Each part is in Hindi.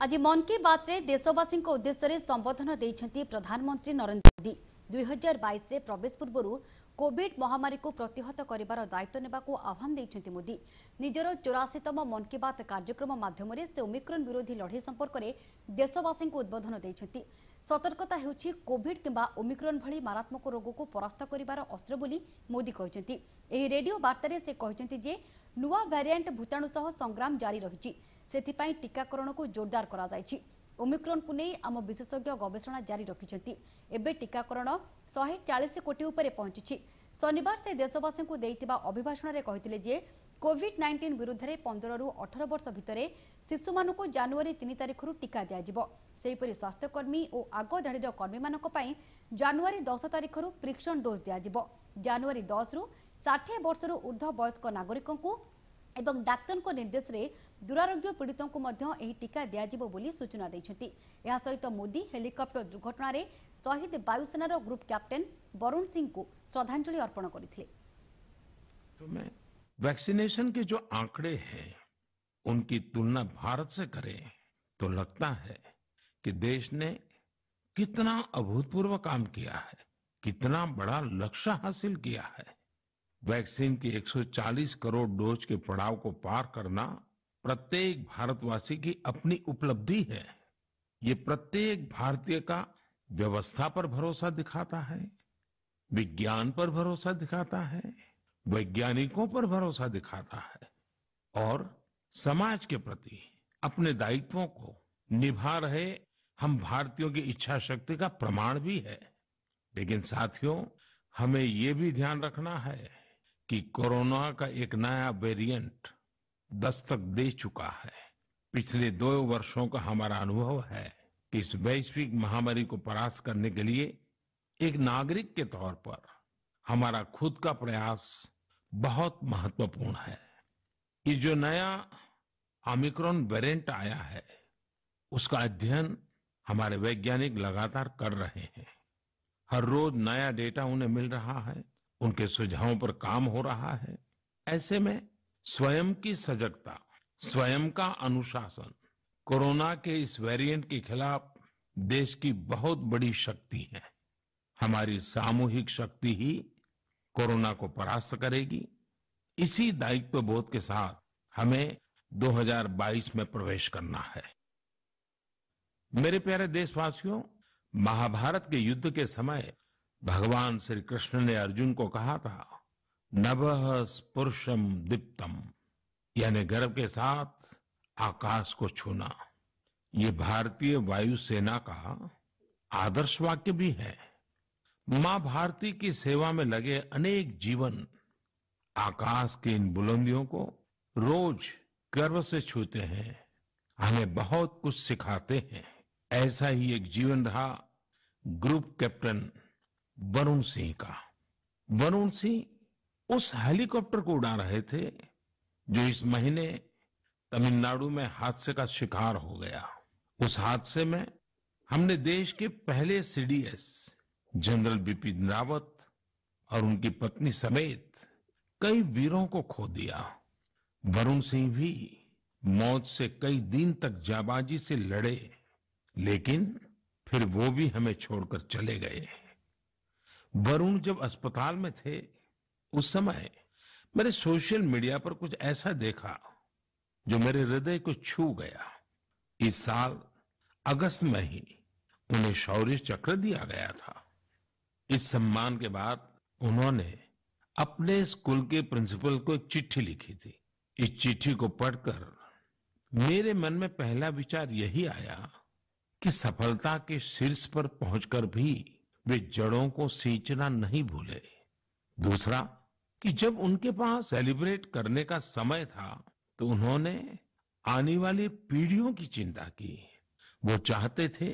ଆଜି ମନ୍ କି ବାତ୍ରେ ଦେଶବାସୀଙ୍କ ଉଦ୍ଦେଶ୍ୟରେ ସମ୍ବୋଧନ ଦେଇଛନ୍ତି ପ୍ରଧାନମନ୍ତ୍ରୀ ନରେନ୍ଦ୍ର ମୋଦି ଦୁଇ ହଜାର ବାଇଶରେ ପ୍ରବେଶ ପୂର୍ବରୁ କୋଭିଡ୍ ମହାମାରୀକୁ ପ୍ରତିହତ କରିବାର ଦାୟିତ୍ୱ ନେବାକୁ ଆହ୍ୱାନ ଦେଇଛନ୍ତି ମୋଦି ନିଜର ଚଉରାଶୀତମ ମନ୍ କି ବାତ୍ କାର୍ଯ୍ୟକ୍ରମ ମାଧ୍ୟମରେ ସେ ଓମିକ୍ରନ୍ ବିରୋଧୀ ଲଢ଼େଇ ସମ୍ପର୍କରେ ଦେଶବାସୀଙ୍କୁ ଉଦ୍ବୋଧନ ଦେଇଛନ୍ତି ସତର୍କତା ହେଉଛି କୋଭିଡ୍ କିମ୍ବା ଓମିକ୍ରନ୍ ଭଳି ମାରାତ୍ମକ ରୋଗକୁ ପରାସ୍ତ କରିବାର ଅସ୍ତ୍ର ବୋଲି ମୋଦି କହିଛନ୍ତି ଏହି ରେଡିଓ ବାର୍ତ୍ତାରେ ସେ କହିଛନ୍ତି ଯେ ନୂଆ ଭ୍ୟାରିଆଣ୍ଟ ଭୂତାଣୁ ସହ ସଂଗ୍ରାମ ଜାରି ରହିଛି ସେଥିପାଇଁ ଟିକାକରଣକୁ ଜୋରଦାର କରାଯାଇଛି ଓମିକ୍ରନ୍କୁ ନେଇ ଆମ ବିଶେଷଜ୍ଞ ଗବେଷଣା ଜାରି ରଖିଛନ୍ତି ଏବେ ଟିକାକରଣ ଶହେ ଚାଳିଶ କୋଟି ଉପରେ ପହଞ୍ଚିଛି ଶନିବାର ସେ ଦେଶବାସୀଙ୍କୁ ଦେଇଥିବା ଅଭିଭାଷଣରେ କହିଥିଲେ ଯେ କୋଭିଡ୍ ନାଇଣ୍ଟିନ୍ ବିରୁଦ୍ଧରେ ପନ୍ଦରରୁ ଅଠର ବର୍ଷ ଭିତରେ ଶିଶୁମାନଙ୍କୁ ଜାନୁଆରୀ ତିନି ତାରିଖରୁ ଟିକା ଦିଆଯିବ ସେହିପରି ସ୍ୱାସ୍ଥ୍ୟକର୍ମୀ ଓ ଆଗ ଧାଡ଼ିର କର୍ମୀମାନଙ୍କ ପାଇଁ ଜାନୁଆରୀ ଦଶ ତାରିଖରୁ ପ୍ରିକ୍ସନ୍ ଡୋଜ୍ ଦିଆଯିବ ଜାନୁଆରୀ ଦଶରୁ ଷାଠିଏ ବର୍ଷରୁ ଉର୍ଦ୍ଧ୍ୱ ବୟସ୍କ ନାଗରିକଙ୍କୁ एवं डाक्तर निर्देश रे दुरारोग्य पीड़ितों को मध्य टीका दिया बोली सूचना देखते सहित मोदी हेलिकप्टर दुर्घटन शहीद वायुसेनार ग्रुप कैप्टेन वरुण सिंह को श्रद्धाजलि अर्पण कर तो वैक्सीनेशन के जो आंकड़े हैं, उनकी तुलना भारत से करें तो लगता है कि देश ने कितना अभूतपूर्व काम किया है, कितना बड़ा लक्ष्य हासिल किया है। वैक्सीन की 140 करोड़ डोज के पड़ाव को पार करना प्रत्येक भारतवासी की अपनी उपलब्धि है। ये प्रत्येक भारतीय का व्यवस्था पर भरोसा दिखाता है, विज्ञान पर भरोसा दिखाता है, वैज्ञानिकों पर भरोसा दिखाता है और समाज के प्रति अपने दायित्वों को निभा रहे हम भारतीयों की इच्छा शक्ति का प्रमाण भी है। लेकिन साथियों, हमें ये भी ध्यान रखना है कि कोरोना का एक नया वेरिएंट दस्तक दे चुका है। पिछले दो वर्षों का हमारा अनुभव है कि इस वैश्विक महामारी को परास्त करने के लिए एक नागरिक के तौर पर हमारा खुद का प्रयास बहुत महत्वपूर्ण है। ये जो नया ओमिक्रॉन वेरिएंट आया है, उसका अध्ययन हमारे वैज्ञानिक लगातार कर रहे हैं। हर रोज नया डेटा उन्हें मिल रहा है। उनके सुझावों पर काम हो रहा है। ऐसे में स्वयं की सजगता, स्वयं का अनुशासन, कोरोना के इस वेरिएंट के खिलाफ देश की बहुत बड़ी शक्ति है। हमारी सामूहिक शक्ति ही कोरोना को परास्त करेगी। इसी दायित्व बोध के साथ हमें 2022 में प्रवेश करना है। मेरे प्यारे देशवासियों, महाभारत के युद्ध के समय भगवान श्री कृष्ण ने अर्जुन को कहा था, नभः स्पुरुषम दीप्तम। यानी गर्व के साथ आकाश को छूना। ये भारतीय वायुसेना का आदर्श वाक्य भी है। माँ भारती की सेवा में लगे अनेक जीवन आकाश की इन बुलंदियों को रोज गर्व से छूते हैं, हमें बहुत कुछ सिखाते हैं। ऐसा ही एक जीवन रहा ग्रुप कैप्टन वरुण सिंह का। वरुण सिंह उस हेलीकॉप्टर को उड़ा रहे थे, जो इस महीने तमिलनाडु में हादसे का शिकार हो गया। उस हादसे में हमने देश के पहले सीडीएस जनरल बिपिन रावत और उनकी पत्नी समेत कई वीरों को खो दिया। वरुण सिंह भी मौत से कई दिन तक जाबाजी से लड़े, लेकिन फिर वो भी हमें छोड़कर चले गए। वरुण जब अस्पताल में थे उस समय मैंने सोशल मीडिया पर कुछ ऐसा देखा जो मेरे हृदय को छू गया। इस साल अगस्त में ही उन्हें शौर्य चक्र दिया गया था। इस सम्मान के बाद उन्होंने अपने स्कूल के प्रिंसिपल को एक चिट्ठी लिखी थी। इस चिट्ठी को पढ़कर मेरे मन में पहला विचार यही आया कि सफलता के शीर्ष पर पहुंचकर भी वे जड़ों को सींचना नहीं भूले। दूसरा, कि जब उनके पास सेलिब्रेट करने का समय था तो उन्होंने आने वाली पीढ़ियों की चिंता की। वो चाहते थे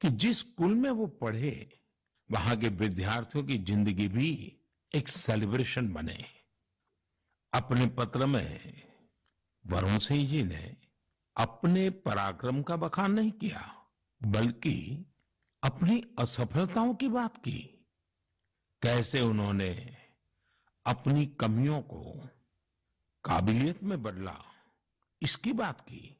कि जिस स्कूल में वो पढ़े, वहाँ के विद्यार्थियों की ज़िंदगी भी एक सेलिब्रेशन बने। अपने पत्र में वरुण सिंह जी ने अपने पराक्रम का बखान नहीं किया, बल्कि अपनी असफलताओं की बात की। कैसे उन्होंने अपनी कमियों को काबिलियत में बदला, इसकी बात की।